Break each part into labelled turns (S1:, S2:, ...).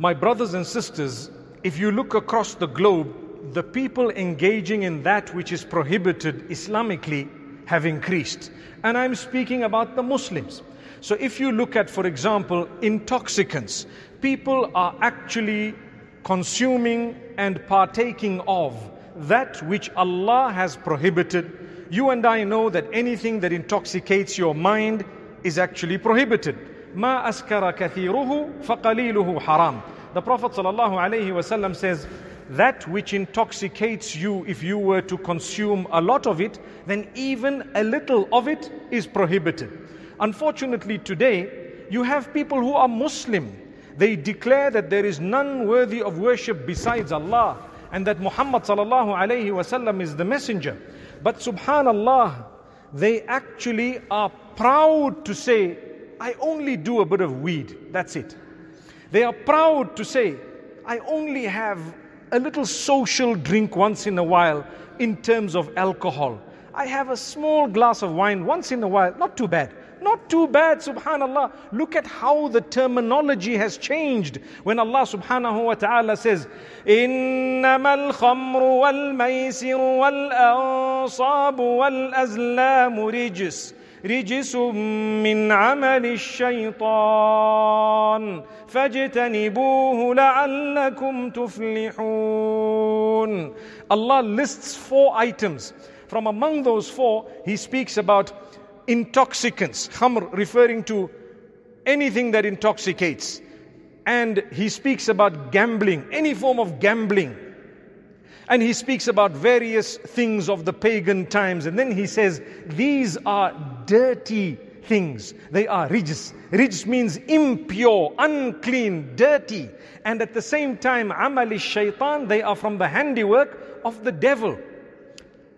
S1: My brothers and sisters, if you look across the globe, the people engaging in that which is prohibited Islamically have increased. And I'm speaking about the Muslims. So if you look at, for example, intoxicants, people are actually consuming and partaking of that which Allah has prohibited. You and I know that anything that intoxicates your mind is actually prohibited. ما أسكر كثيره فقليله حرام. The Prophet ﷺ says, that which intoxicates you, if you were to consume a lot of it, then even a little of it is prohibited. Unfortunately, today, you have people who are Muslim. They declare that there is none worthy of worship besides Allah and that Muhammad sallallahu is the messenger. But subhanallah, they actually are proud to say, I only do a bit of weed. That's it. They are proud to say, I only have a little social drink once in a while in terms of alcohol. I have a small glass of wine once in a while, not too bad. Not too bad, subhanallah. Look at how the terminology has changed when Allah subhanahu wa ta'ala says, إنما الخمر والميسر والأنصاب والأزلام رجس رجس من عمل الشيطان فاجتنبوه لعلكم تفلحون Allah lists four items. From among those four, He speaks about intoxicants, khamr, referring to anything that intoxicates. And He speaks about gambling, any form of gambling. And he speaks about various things of the pagan times. And then he says, These are dirty things. They are rijs. Rijs means impure, unclean, dirty. And at the same time, amali shaitan, they are from the handiwork of the devil.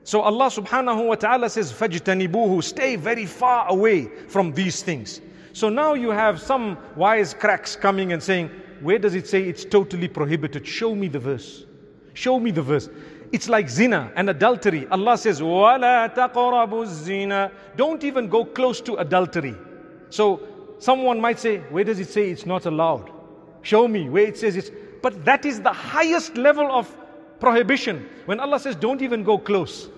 S1: So Allah subhanahu wa ta'ala says, Fajtanibuhu, stay very far away from these things. So now you have some wise cracks coming and saying, Where does it say it's totally prohibited? Show me the verse. Show me the verse. It's like zina and adultery. Allah says, وَلَا تَقْرَبُوا الزِّنَا Don't even go close to adultery. So someone might say, where does it say it's not allowed? Show me where it says it's. But that is the highest level of prohibition. When Allah says, don't even go close.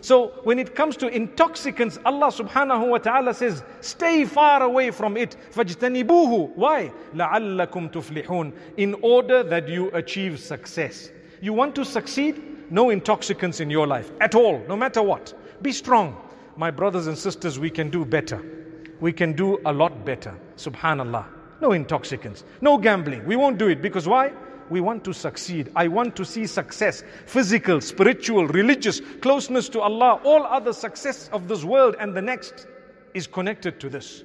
S1: So when it comes to intoxicants, Allah subhanahu wa ta'ala says, stay far away from it. فَاجْتَنِبُوهُ Why? لَعَلَّكُمْ تُفْلِحُونَ In order that you achieve success. You want to succeed? No intoxicants in your life at all, no matter what. Be strong. My brothers and sisters, we can do better. We can do a lot better. Subhanallah. No intoxicants, no gambling. We won't do it because why? We want to succeed. I want to see success physical, spiritual, religious, closeness to Allah. All other success of this world and the next is connected to this.